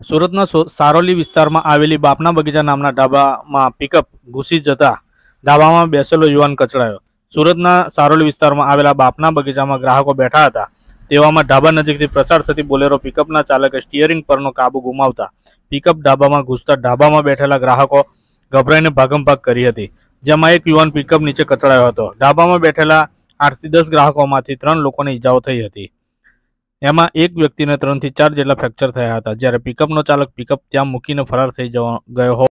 સુરતના સારોલી વિસ્તારમાં આવેલી બાપના બગીચા નામના ઢાબામાં પિકઅપ ઘૂસી જતા ઢાબામાં બેસેલો યુવાન કચડાયો. સુરતના સારોલી વિસ્તારમાં આવેલા બાપના બગીચામાં ગ્રાહકો બેઠા હતા. તેવામાં ઢાબા નજીકથી પ્રસાર થતી બોલેરો પિકઅપના ચાલકે સ્ટીયરિંગ પરનો કાબુ ગુમાવતા પિકઅપ ઢાબામાં ઘૂસતા ઢાબામાં બેઠેલા ગ્રાહકો ગભરાઈને ભાગમભાગ કરી હતી. જેમાં એક યુવાન પિકઅપ નીચે કચડાયો હતો. ઢાબામાં બેઠેલા આઠથી દસ ગ્રાહકોમાંથી ત્રણ લોકોને ઈજાઓ થઈ હતી. એમાં એક વ્યક્તિને ત્રણથી ચાર જેટલા ફ્રેક્ચર થયા હતા. જ્યારે પિકઅપનો ચાલક પિકઅપ ત્યાં મૂકીને ફરાર થઈ જવા ગયો